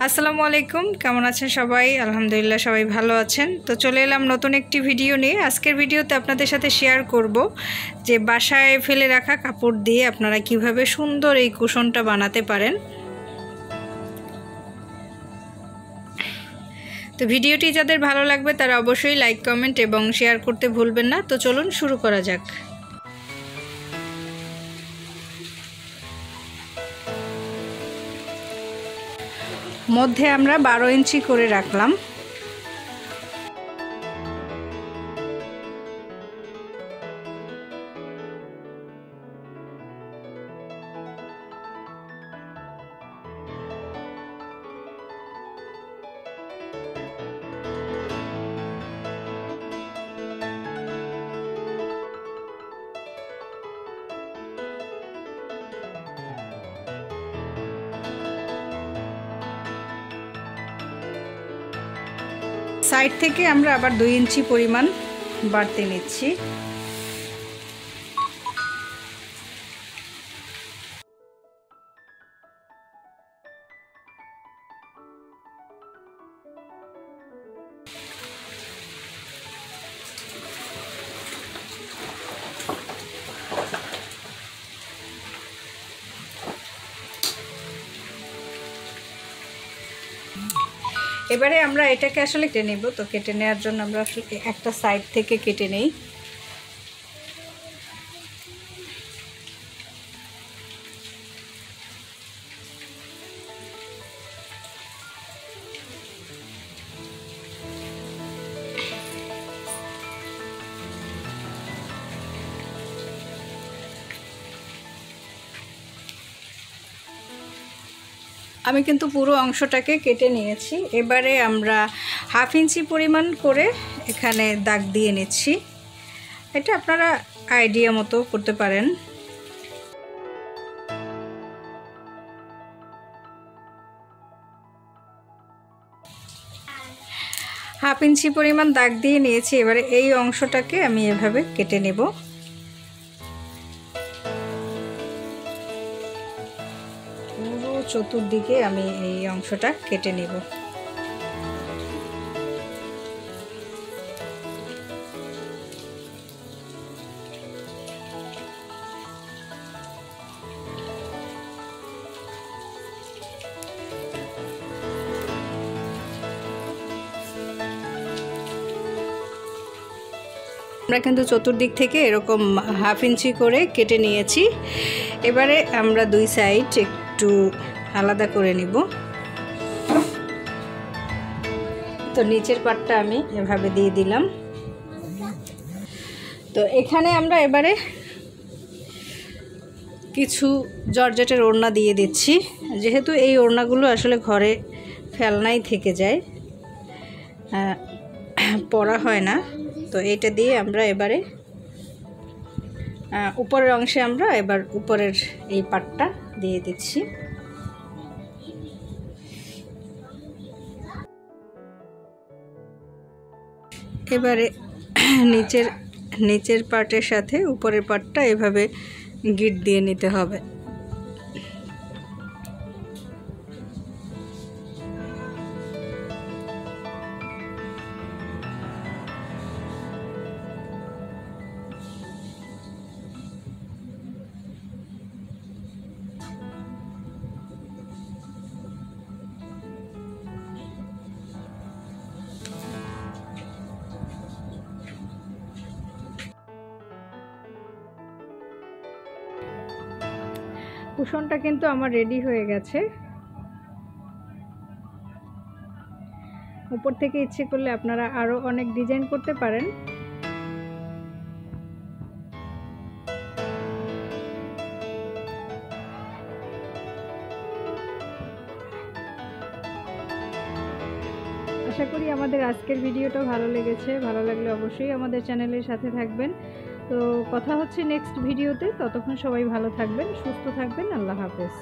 আসসালামু আলাইকুম, কেমন আছেন সবাই? আলহামদুলিল্লাহ সবাই ভালো আছেন। তো চলে এলাম নতুন একটি ভিডিও নিয়ে। আজকের ভিডিওতে আপনাদের সাথে শেয়ার করব যে বাসায় ফেলে রাখা কাপড় দিয়ে আপনারা কীভাবে সুন্দর এই কুশনটা বানাতে পারেন। তো ভিডিওটি যাদের ভালো লাগবে তারা অবশ্যই লাইক কমেন্ট এবং শেয়ার করতে ভুলবেন না। তো চলুন শুরু করা যাক। মধ্যে আমরা বারো ইঞ্চি করে রাখলাম। সাইড থেকে আমরা আবার দুই ইঞ্চি পরিমাণ বাড়তে নিচ্ছি। এবারে আমরা এটাকে আসলে কেটে নেব। তো কেটে নেওয়ার জন্য আমরা আসলে একটা সাইড থেকে কেটে নেই। আমি কিন্তু পুরো অংশটাকে কেটে নিয়েছি। এবারে আমরা হাফ ইঞ্চি পরিমাণ করে এখানে দাগ দিয়ে নিচ্ছি। এটা আপনারা আইডিয়া মতো করতে পারেন। হাফ ইঞ্চি পরিমাণ দাগ দিয়ে নিয়েছি। এবারে এই অংশটাকে আমি এভাবে কেটে নেব। চতুর্দিকে আমি এই অংশটা কেটে নেব। আমরা কিন্তু চতুর্দিক থেকে এরকম হাফ ইঞ্চি করে কেটে নিয়েছি। এবারে আমরা দুই সাইড একটু আলাদা করে নিব। তো নিচের পাটটা আমি এভাবে দিয়ে দিলাম। তো এখানে আমরা এবারে কিছু জর্জেটের ওড়না দিয়ে দিচ্ছি। যেহেতু এই ওড়নাগুলো আসলে ঘরে ফেলনাই থেকে যায় পরা হয় না। তো এটা দিয়ে আমরা এবারে উপরের অংশে আমরা এবার উপরের এই পাটটা দিয়ে দিচ্ছি। এবারে নিচের নিচের পার্টের সাথে উপরের পার্টটা এভাবে গিট দিয়ে নিতে হবে। কুশনটা কিন্তু আমার রেডি হয়ে গেছে। উপর থেকে ইচ্ছে করলে আপনারা আরও অনেক ডিজাইন করতে পারেন। আশা করি আমাদের আজকের ভিডিওটা ভালো লেগেছে। ভালো লাগলে অবশ্যই আমাদের চ্যানেলের সাথে থাকবেন। তো কথা হচ্ছে নেক্সট ভিডিওতে ততক্ষণ সবাই ভালো থাকবেন সুস্থ থাকবেন। আল্লাহ হাফেজ।